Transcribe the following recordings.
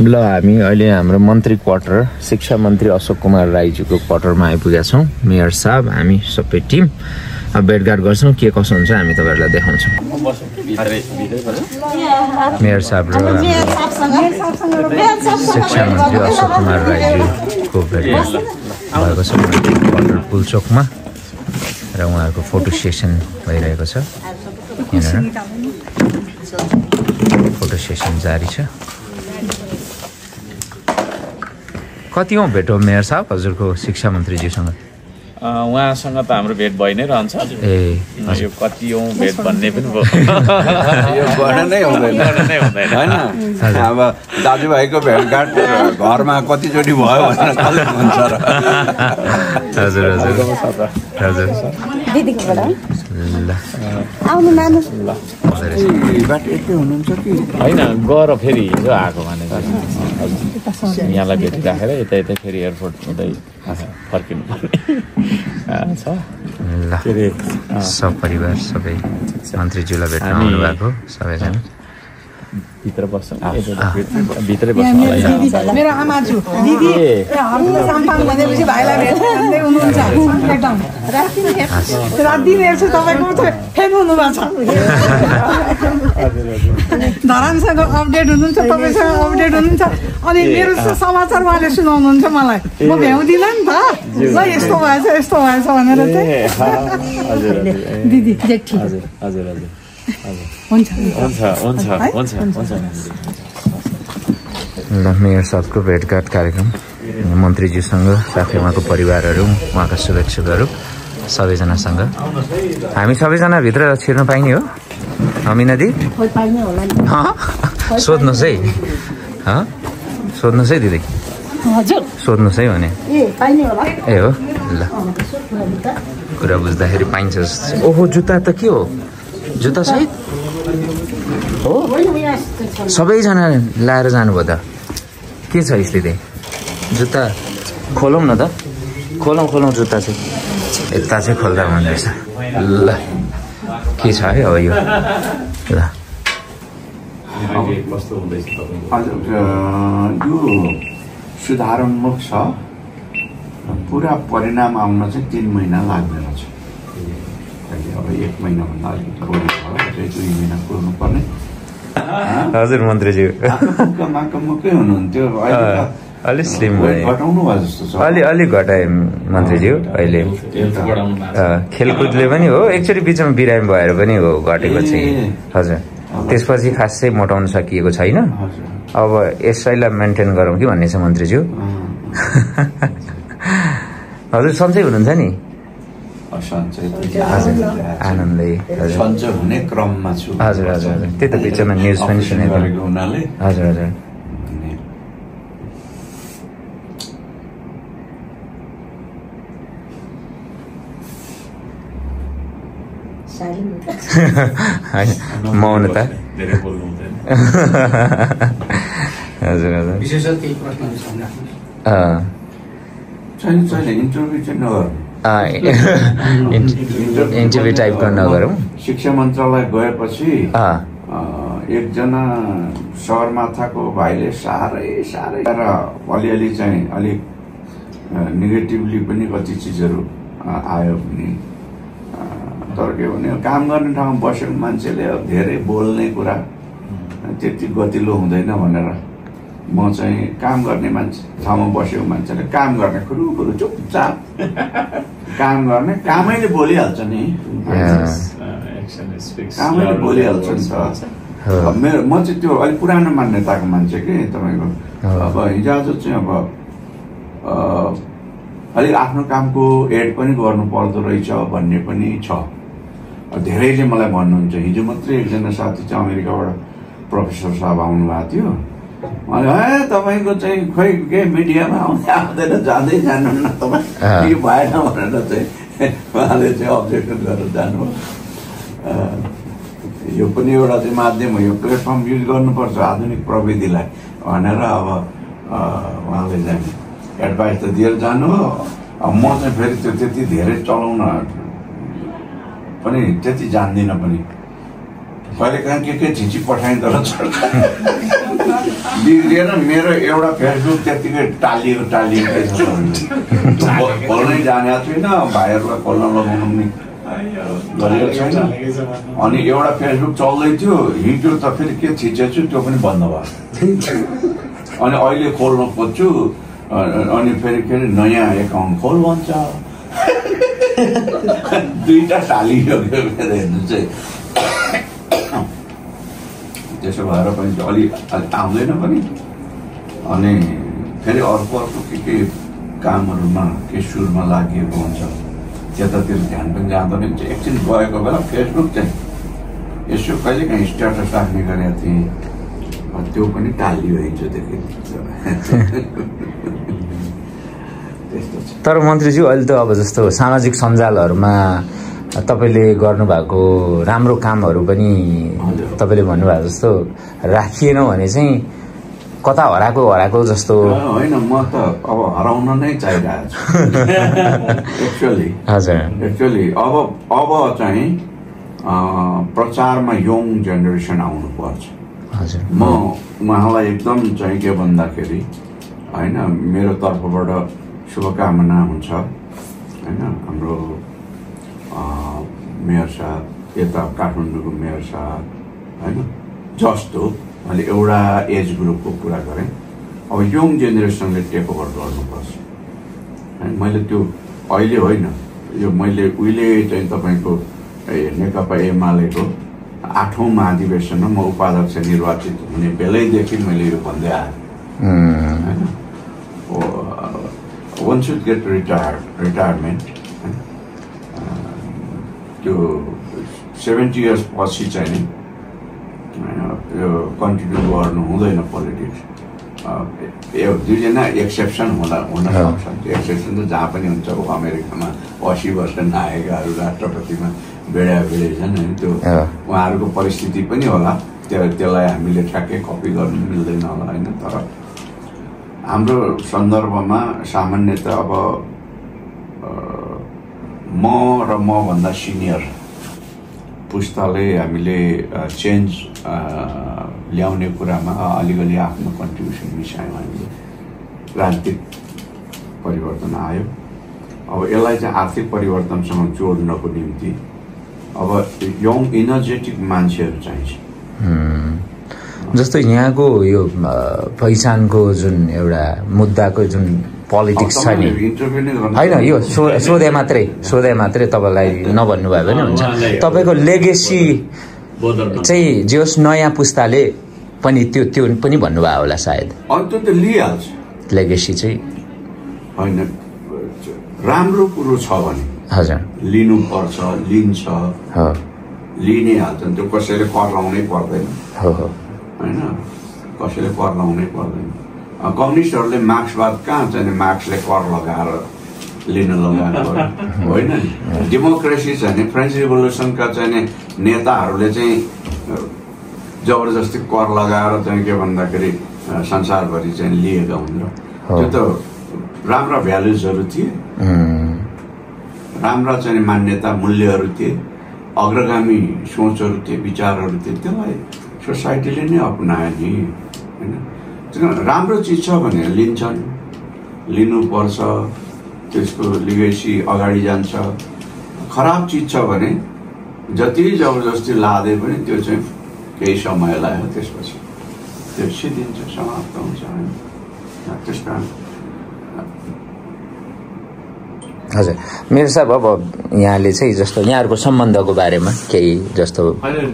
ल हामी अहिले हाम्रो मन्त्री क्वार्टर शिक्षा मन्त्री अशोक कुमार राईजीको क्वार्टरमा आइपुगेका छौँ। मेयर साहब हामी सबै टिम। अब भेटघाट गर्छौँ के कसो हुन्छ हामी तपाईँहरूलाई देखाउँछौँ। मेयर साहब र शिक्षा मन्त्री अशोक कुमार राईजीको भेटघाट भएको छ मन्त्री क्वार्टर पुलचोकमा र उहाँहरूको फोटो सेसन भइरहेको छ। फोटो सेसन जारी छ। कति हौ भेट हो मेयर साहब? हजुरको शिक्षा मन्त्रीज्यूसँग उहाँसँग त हाम्रो भेट भइ नै रहन्छ। ए यो कति औँ भेट भन्ने पनि भयो। यो गर्न नै हुँदैन। अब दाजुभाइको भेटघाट घरमा कतिचोटि भयो भनेर कसले भन्छ र हजुर। हजुर। हजुर दिदीकोबाट ल आउनु मानु हुँदो रहेछ बाटो यति हुनुहुन्छ कि होइन गएर फेरि हिजो आएको भनेको हजुर। यहाँलाई भेटिराखेर यता यता फेरि एयरपोर्ट हुँदै फर्किनु पर्ने छ ल के अरे सपरिवार सबै मन्त्रीज्यूलाई भेट्न आउनुभएको सबैजना भित्र बस्छौँ भित्रै-। मेरो दिदी ए हर्नु साम्पाङ भनेपछि भाइलाई भेट्दै हुनुहुन्छ एकदम रात दिन हेर्छु तपाईँको चाहिँ फेन हुनुभएको छ धरानसँग अपडेट हुनुहुन्छ तपाईँसँग अपडेट हुनुहुन्छ अनि मेरो समाचार उहाँले सुनाउनुहुन्छ मलाई म भ्याउँदिनँ नि त ल यस्तो भएछ यस्तो भएछ भनेर चाहिँ दिदी हजुर हजुर हुन्छ। हुन्छ हुन्छ। हुन्छ हुन्छ। ल मेयर साहबको भेटघाट कार्यक्रम। मन्त्रीज्यूसँग साथै उहाँको परिवारहरू उहाँका शुभेच्छुकहरू सबैजनासँग। हामी सबैजना भित्र छिर्न पाइने हो। अमिना दी पाइने होला नि हँ? सोध्नुहोस् है। हँ? सोध्नुहोस् है दिदी। हजुर। सोध्नुहोस् है भने। ए पाइने होला। ए हो ल। कुरा बुझ्दाखेरि पाइन्छ जस्तो। ओहो जुत्ता त के हो? जुत्ता सहित? छ सबैजना लाएर जानुभयो त। के छ स्थिति? जुत्ता खोलौँ न त। खोलौँ खोलौँ जुत्ता चाहिँ। यता चाहिँ खोल्दा हुँदो रहेछ ल। के छ है अब यो? ल। यो सुधारोन्मुख छ। पुरा परिणाम आउन चाहिँ तिन महिना लाग्दैन छ। एक महिनाभन्दा अलिकति बढी भयो दुई महिना पुर्नु पर्ने। हजुर मन्त्रीज्यू। माकमुक्कै हुनुहुन्थ्यो। अलिक स्लिम भयो। घटाउनु भयो जस्तो छ। अलि अलिक घटाए मन्त्रीज्यू अहिले। खेलकुदले पनि हो एकचोटि बिचमा बिरामी भएर पनि हो घटेको चाहिँ। हजुर। त्यसपछि खासै मोटाउन सकिएको छैन। अब यसैलाई मेन्टेन गरौँ कि भन्ने छ मन्त्रीज्यू। हजुर सन्चै हुनुहुन्छ नि? सन्चै हजुर आनन्दै हजुर सन्चै हुने क्रममा छु हजुर, हजुर, हजुर। त्यही त बिचमा न्युज पनि सुनेको। हुनाले हजुर हजुर। धेरै बोल्नु हुँदैन हजुर हजुर। विशेषतः केही प्रश्नहरू छन् छैन। इन्टरभ्यू चाहिँ नगर्नु। इन्टरभ्यू टाइपको नगरौँ शिक्षा मन्त्रालय गएपछि एकजना सगरमाथाको भाइले साह्रै साह्रै र अलिअलि चाहिँ अलिक नेगेटिभली पनि कति चिजहरू आयो भने तर के भने काम गर्ने ठाउँमा बसेको मान्छेले धेरै बोल्ने कुरा त्यति गतिलो हुँदैन भनेर। म चाहिँ काम गर्ने मान्छे ठाउँमा बसेको मान्छेले काम गर्ने कुरु कुरु चुपचाप। काम गर्ने कामैले बोलिहाल्छ नि। कामैले बोलिहाल्छ नि त। मेरो म चाहिँ त्यो अलिक पुरानो मान्यताको मान्छे कि तपाईँको। अब हिजोआज चाहिँ अब अ, अलिक आफ्नो कामको एड पनि गर्नु पर्दो रहेछ भन्ने पनि छ। अब धेरैले मलाई भन्नुहुन्छ। हिजो मात्रै एकजना साथी चाहिँ अमेरिकाबाट प्रोफेसर साहब आउनु भएको थियो। तपाईँको चाहिँ खोइ के मिडियामा आउँदै आउँदैन जाँदै जानुहुन्न तपाईँ। के भएन भनेर चाहिँ उहाँले चाहिँ अब्जेक्सन गरेर अ, यो पनि एउटा चाहिँ माध्यम हो यो प्लेटफर्म युज गर्नुपर्छ आधुनिक प्रविधिलाई भनेर अब उहाँले चाहिँ एडभाइस त दिएर जानु हो अब म चाहिँ फेरि त्यो त्यति धेरै चलाउन पनि त्यति जान्दिनँ पनि। कहिले काहीँ के के झिची पठाइँदो रहेछ। बिग्रिएर मेरो एउटा फेसबुक त्यत्तिकै टालिएको टालिएकै खोल्नै जानेको छुइनँ भाइहरूलाई खोल्न लगाउनु पनि गरेको छैन। अनि एउटा फेसबुक चल्दै थियो हिजो त फेरि के थिचेको छु त्यो पनि बन्द भयो। अनि अहिले खोल्न खोज्छु अनि फेरि फेरि नयाँ एकाउन्ट खोल भन्छ। दुईवटा टालिसक्यो मेरो हेर्नु चाहिँ। त्यसो भएर पनि अलि अलि आउँदैन पनि। अनि फेरि अर्को अर्को के के कामहरूमा के सुरमा लागिएको हुन्छ त्यतातिर ध्यान पनि जाँदैन। एकछिन गएको बेला फेसबुक चाहिँ यसो कहिले काहीँ स्ट्याटस राख्ने गरेको थिएँ। त्यो पनि टालियो हिजोदेखि तर मन्त्रीज्यू अहिले त अब जस्तो सामाजिक सञ्जालहरूमा तपाईँले गर्नुभएको राम्रो कामहरू पनि। तपाईँले भन्नुभएको जस्तो राखिएन भने चाहिँ कता हराएको हराएको जस्तो। होइन म त अब हराउन नै चाहिरहेको छु। एक्चुअली हजुर। एक्चुअली अब अब चाहिँ प्रचारमा यङ जेनेरेसन आउनुपर्छ। हजुर। म उहाँलाई एकदम चाहिँ के भन्दाखेरि होइन मेरो तर्फबाट शुभकामना हुन्छ। होइन हाम्रो मेयर साहब यता काठमाडौँको मेयर साहब होइन? जस्तो मैले एउटा एज ग्रुपको कुरा गरेँ। अब यङ जेनेरेसनले टेक ओभर गर्नुपर्छ। होइन? मैले त्यो अहिले होइन। यो मैले उहिले चाहिँ तपाईँको नेकपा एमालेको आठौँ महाधिवेशनमा म उपाध्यक्ष निर्वाचित हुने बेलैदेखि मैले यो भन्दै आएँ। होइन? One should get retire retirement त्यो सेभेन्टी इयर्स पछि चाहिँ नि यो कन्टिन्यू गर्नु हुँदैन पोलिटिक्स दुईजना एक्सेप्सन होला हुन अँ। सक्छ। त्यो एक्सेप्सन त जहाँ पनि हुन्छ अब अमेरिकामा असी वर्ष नायकहरू राष्ट्रपतिमा बेडै छन् होइन? त्यो। उहाँहरूको परिस्थिति पनि होला। त्यो त्यसलाई हामीले ठ्याक्कै कपी गर्नु मिल्दैन होला होइन? तर हाम्रो सन्दर्भमा सामान्यत अब म र मभन्दा सिनियर पुस्ताले हामीले चेन्ज ल्याउने कुरामा अलिकति आफ्नो कन्ट्रिब्युसन मिसायौँ हामीले। राजनीतिक परिवर्तन आयो। अब यसलाई चाहिँ आर्थिक परिवर्तनसँग जोड्नको निम्ति अब यङ इनर्जेटिक मान्छेहरू चाहिन्छ। जस्तो यहाँको यो पहिचानको जुन एउटा मुद्दाको जुन पोलिटिक्स छ नि। होइन यो सो सोधे मात्रै सोधे मात्रै तपाईँलाई नभन्नु भयो भने हुन्छ। तपाईँको लेगेसी चाहिँ जे होस् नयाँ पुस्ताले पनि त्यो त्यो पनि भन्नुभयो होला सायद। लेगेसी चाहिँ। होइन राम्रो कुरो छ भने हजुर। लिनुपर्छ लिन्छ। हो। लिइ नै हाल्छन् त्यो कसैले कर लाउनै पर्दैन। हो हो। होइन कसैले कर लाउनै पर्दैन। कम्युनिस्टहरूले मार्क्सवाद कहाँ चाहिँ मार्क्सले कर लगाएर लिन लगाएको हो? होइन नि डेमोक्रेसी चाहिँ नि फ्रेन्च रिभोल्युसनका चाहिँ नेताहरूले चाहिँ जबरजस्ती कर लगाएर चाहिँ के भन्दाखेरि संसारभरि चाहिँ लिएका हुन् र। त्यो त राम्रा भ्यालुजहरू थिए राम्रा चाहिँ मान्यता मूल्यहरू थिए अग्रगामी सोचहरू थिए विचारहरू थिए त्यसलाई सोसाइटीले नै अपनायो नि होइन राम्रो चिज छ भने लिन्छन्। लिनुपर्छ त्यसको लिगेसी अगाडि जान्छ। खराब चिज छ भने जति जबरजस्ती लादे पनि त्यो चाहिँ केही समय लाग्यो त्यसपछि। त्यो सिद्धिन्छ समाप्त हुन्छ। होइन? त्यस कारण हजुर। मेरो साहब अब यहाँले चाहिँ जस्तो यहाँहरूको सम्बन्धको बारेमा केही जस्तो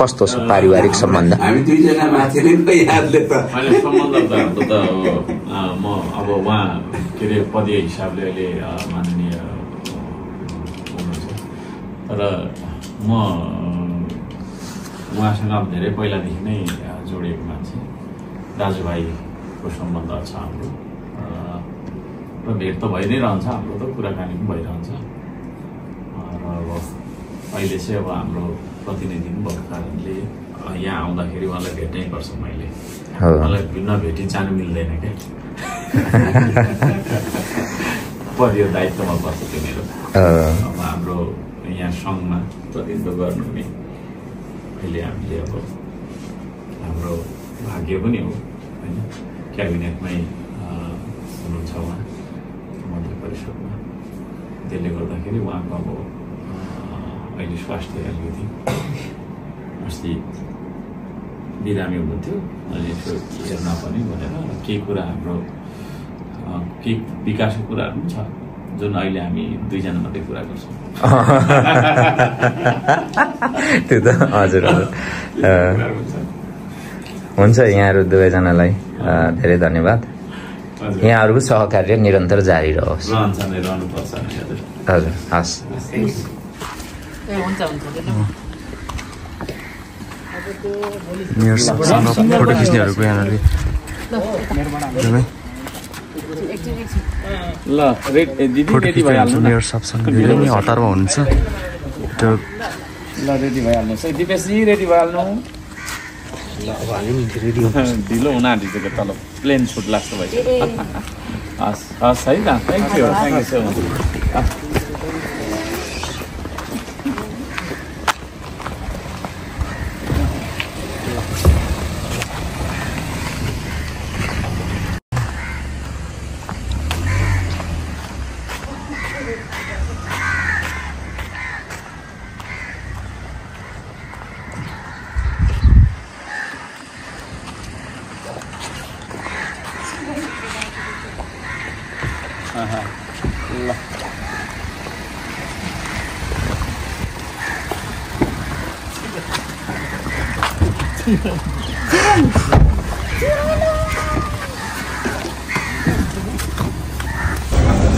कस्तो छ पारिवारिक सम्बन्ध? हामी दुईजना माथि नै यहाँले त अहिले सम्बन्ध त हाम्रो त म अब उहाँ के अरे पदीय हिसाबले अहिले माननीय हुनुहुन्छ। तर म उहाँसँग धेरै पहिलादेखि नै जोडिएको मान्छे। दाजुभाइको सम्बन्ध छ हाम्रो। र भेट त भइ नै रहन्छ हाम्रो त कुराकानी पनि भइरहन्छ र अब अहिले चाहिँ अब हाम्रो प्रतिनिधि पनि भएको कारणले यहाँ आउँदाखेरि उहाँलाई भेट्नै पर्छ मैले हो मलाई नभेटी जानु मिल्दैन क्या परियो दायित्वमा पर्छ त्यो मेरो अब हाम्रो यहाँ सङ्घमा प्रतिनिधित्व गर्नुहुने अहिले हामीले अब हाम्रो भाग्य पनि हो होइन क्याबिनेटमै हुनुहुन्छ उहाँ परिषदमा त्यसले गर्दाखेरि उहाँको अब अहिले स्वास्थ्य अलिकति अस्ति बिरामी हुनुहुन्थ्यो अनि त्यो हेर्न पनि भनेर केही कुरा हाम्रो केही विकासको कुराहरू पनि छ जुन अहिले हामी दुईजना मात्रै कुरा गर्छौँ त्यो त हजुर हजुर। हुन्छ यहाँहरू दुवैजनालाई धेरै धन्यवाद। यहाँहरूको सहकार्य निरन्तर जारी रहोस्। हजुर। हजुर हस्। ए हुन्छ हुन्छ मेरो सानो फोटो खिच्नेहरूको यहाँनिर। एकदमै ल रेड ए, दिदी फोटो मेरो सबसँग। धेरै नै हतारमा हुनुहुन्छ। रेडी भइहाल्नुहोस् है। दिपेशजी रेडी भइहाल्नु। ढिलो हुन आँटिसक्यो तल प्लेन सुट लाग्छ भाइ हस् हस् है त thank you thank you so much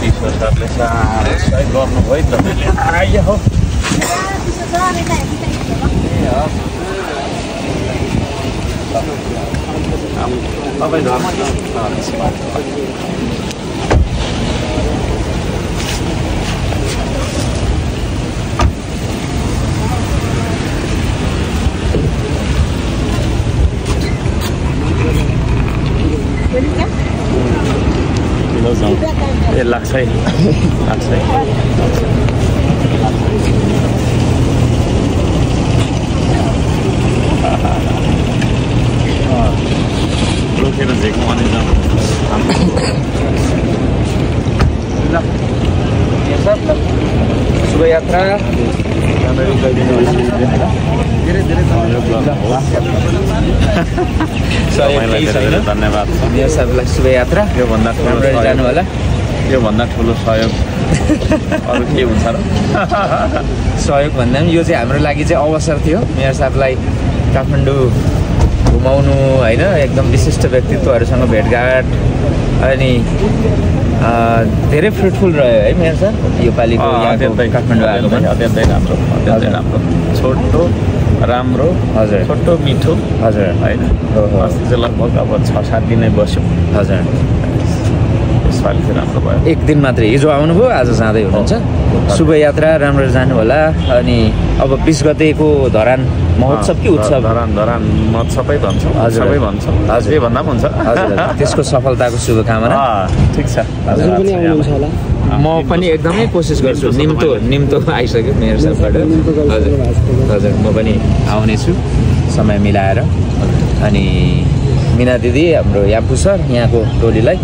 Ishwar सरले साह्रै सहयोग गर्नुभयो है तपाईँले आइया हो तपाईँ घरमा ए लाग्छ है लाग्छ है रोकेर झेक्नु अनि जानु शुभयात्रा तपाईँलाई धेरै धेरै धन्यवाद सबैलाई शुभयात्रा योभन्दा ठुलो जानु होला योभन्दा ठुलो सहयोग अरू के हुन्छ र सहयोग भन्दा पनि यो चाहिँ हाम्रो लागि चाहिँ अवसर थियो मेयर साहबलाई काठमाडौँ घुमाउनु होइन एकदम विशिष्ट व्यक्तित्वहरूसँग भेटघाट अनि धेरै फ्रुटफुल रह्यो है मेयर साहब योपालिको यहाँको अत्यन्तै काठमाडौँ आगमन अत्यन्तै राम्रो अत्यन्तै। राम्रो। छोटो राम्रो हजुर। छोटो मिठो। हजुर। होइन। अस्ति चाहिँ लगभग अब छ सात दिनै बस्यो। हजुर। यसपालि चाहिँ राम्रो भयो। एक दिन मात्रै हिजो आउनुभयो आज जाँदै हुनुहुन्छ। शुभयात्रा राम्रो जानु होला। अनि अब बिस गतेको धरान महोत्सव कि उत्सव? धरान धरान महोत्सवै भन्छौँ हजुर। सबै भन्छौँ। हजुर। भन्दा पनि हुन्छ। हजुर हजुर। त्यसको सफलताको शुभकामना। अँ, ठिक छ। हजुर पनि आउनुहुन्छ होला। म पनि एकदमै कोसिस गर्छु। निम्तो निम्तो आइसक्यो मेरो गइसक्नु हजुर। हजुर म पनि आउनेछु। समय मिलाएर। अनि मिना दिदी हाम्रो याम्पु सर यहाँको टोलीलाई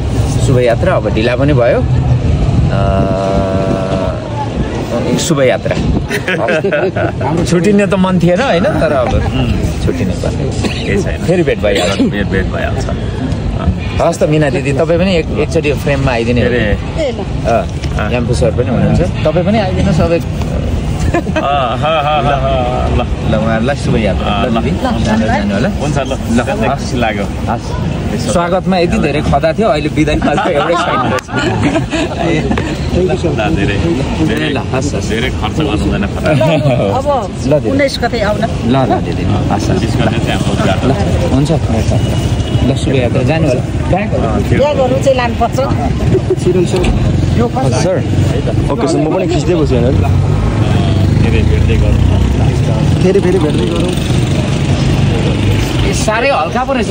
शुभयात्रा। अब ढिला पनि भयो। अँ, शुभयात्रा। छुट्टिने त मन थिएन होइन? तर अब छुट्टिने पर्ने केही छैन। फेरि भेट भइहाल्छ। भेट भेट भइहाल्छ। हस् त मिना दिदी तपाईँ पनि एक एकचोटि फ्रेममा आइदिने अरे अँ, याम्पु सर पनि हुनुहुन्छ। तपाईँ पनि आइदिनु सबै अँ, ह, ह, ह, ह, ल ल हस् स्वागतमा यति धेरै खदा थियो अहिले चाहिँ एउटै छैन ल ल, हुन्छ ल शुभयात्रा जानु होला चाहिँ लानुपर्छ सर ओके सर म पनि खिच्दै बस्छु धेरै भेट्दै गर्नु फेरि फेरि भेट्दै गरौँ। साह्रै हल्का पो रहेछ।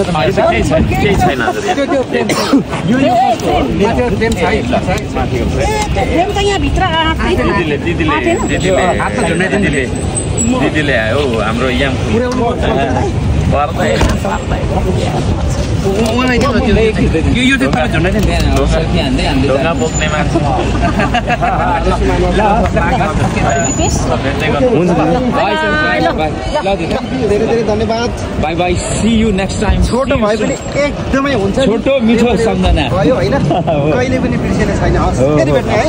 दिदीले दिदीले दिदीले दिदीले दिदीले हो हाम्रो यहाँ। यो यो चाहिँ तपाईँ झन्डै नै ढुङ्गा बोक्ने मान्छे धेरै धेरै धन्यवाद bye bye see you next time छोटो भए पनि एकदमै हुन्छ। छोटो मिठो सम्झना भयो होइन कहिले पनि बिर्सिने छैन हस् फेरि भेट्ने है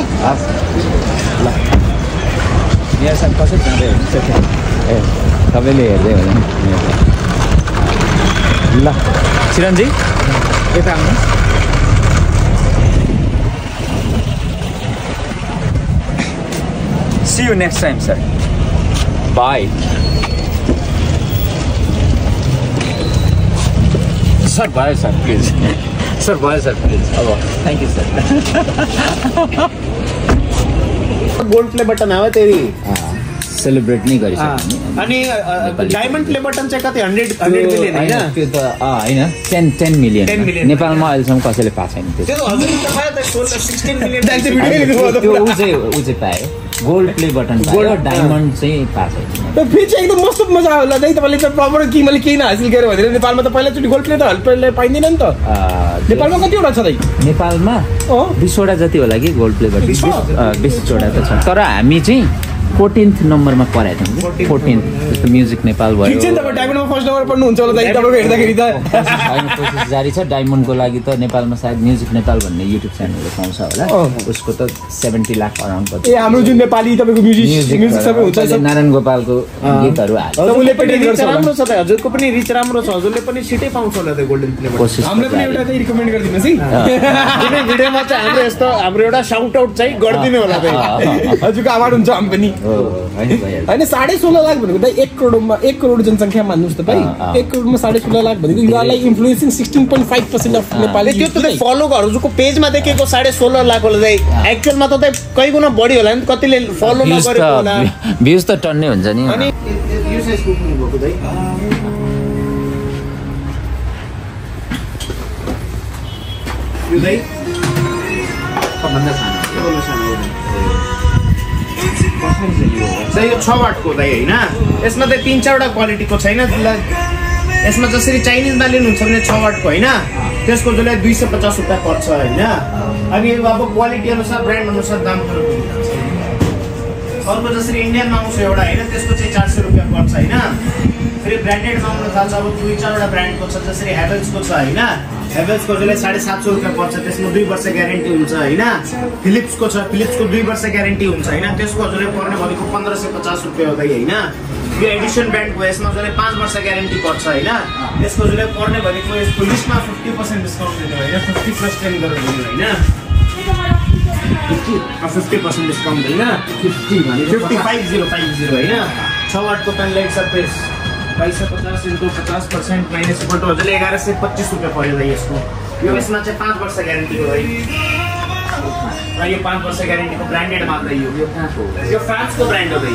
कसरी जाँदै हुनुहुन्छ ए सबैले हेर्दै होला नि ल चिरन्जी यता आउनुहोस् see you next time sir bye sir भयो सर प्लिज सर भयो सर प्लिज अब thank you sir gold play button आयो तेरि सेलिब्रेट नै गरिसक्यो अनि डायमन्ड प्ले बटन चाहिँ कति? हन्ड्रेड हन्ड्रेड मिलियन होइन त्यो त होइन टेन टेन 10 मिलियन। नेपालमा अहिलेसम्म कसैले पाएको छैन त्यो। त त त ऊ चाहिँ ऊ चाहिँ पायो। गोल्ड प्ले बटन पायो। डायमन्ड चाहिँ पाएको छैन। फेरि चाहिँ एकदम मस्त मजा होला। है तपाईँले चाहिँ प्रपर कि मैले केही हासिल गरेँ भनेर नेपालमा त पहिलाचोटि गोल्ड प्ले त हल्पले पाइँदैन नि त। नेपालमा कतिवटा छ दाइ नेपालमा बिसवटा जति होला कि गोल्ड प्ले बटन बिस? बिसवटा त छ। तर हामी चाहिँ फोर्टिन्थ नम्बरमा परेको थियौँ फोर्टिन्थ जस्तो म्युजिक नेपाल भयो। जारी छ। डायमन्डको लागि त नेपालमा सायद म्युजिक नेपाल भन्ने युट्युब च्यानलले पाउँछ होला। उसको त सेभेन्टी लाख अराउन्ड ए हाम्रो जुन नेपाली तपाईँको म्युजिक म्युजिक म्युजिक सबै हुन्छ उसले सब नारायण गोपालको गीतहरू। राम्रो छ त हजुरको पनि रिच राम्रो छ। हजुरले पनि छिटै पाउँछ होला त्यो गोल्डन प्ले कोसिस हामीलाई पनि एउटा चाहिँ रिकमेन्ड गरिदिनुहोस् है। कुनै भिडियोमा चाहिँ हाम्रो यस्तो हाम्रो एउटा साउट आउट चाहिँ गरिदिनु होला चाहिँ हजुरको आवाज हुन्छ हामी पनि। होइन साढे सोह्र लाख भनेको त एक करोडमा एक करोड जनसङ्ख्या मान्नुहोस् त अँ, अँ। भाइ एक करोडमा साढे सोह्र लाख भनेको युवालाई influencing sixteen point five percent of Nepali त्यो त फलो हजुरको पेजमा देखेको साढे सोह्र लाख होला चाहिँ। एक्चुअलमा त कहीँ गुणा बढी होला नि कतिले फलो नगरेको होला। त भ्युज त टन्नै हुन्छ नि। अनि सबभन्दा सानो सानो यो छ वाटको दाइ होइन? यसमा चाहिँ तिन चारवटा क्वालिटीको छैन यसमा जसरी चाइनिजमा लिनुहुन्छ भने छ वाटको होइन? त्यसको जसलाई दुई सय पचास रुपियाँ पर्छ होइन? अनि अब क्वालिटी अनुसार ब्रान्ड अनुसार दाम फरक हुन्छ। अर्को जसरी इन्डियनमा आउँछ एउटा होइन? त्यसको चाहिँ चार सय रुपियाँ पर्छ होइन? फेरि ब्रान्डेडमा आउनु थाल्छ अब दुई चारवटा ब्रान्डको छ जसरी हेभल्सको छ होइन? हेभल्सको जसले साढे सात सय रुपियाँ पर्छ त्यसमा दुई वर्ष ग्यारेन्टी हुन्छ होइन? फिलिप्सको छ फिलिप्सको दुई वर्ष ग्यारेन्टी हुन्छ होइन? त्यसको हजुरले पर्ने भनेको पन्ध्र सय पचास रुपियाँ हो होइन? यो एडिसन ब्रान्डको यसमा जसले पाँच वर्ष ग्यारेन्टी पर्छ होइन? यसको जसले पर्ने भनेको यसको लिस्टमा फिफ्टी पर्सेन्ट डिस्काउन्ट दिनु होइन फिफ्टी प्लस टेन गरेर दिनु होइन? फिफ्टी पर्सेन्ट डिस्काउन्ट होइन fifty fifty five zero five zero होइन? छ वाटको पेन लाइट सब पेस बाइस सय पचास इन्टु पचास पर्सेन्ट माइनस इक्वल टु हजुरले एघार सय पच्चिस रुपियाँ पऱ्यो दाइ यसको यो यसमा चाहिँ पाँच वर्ष ग्यारेन्टीको है र यो पाँच वर्ष ग्यारेन्टीको ब्रान्डेड मात्रै यो यो फ्रान्सको ब्रान्ड हो दाइ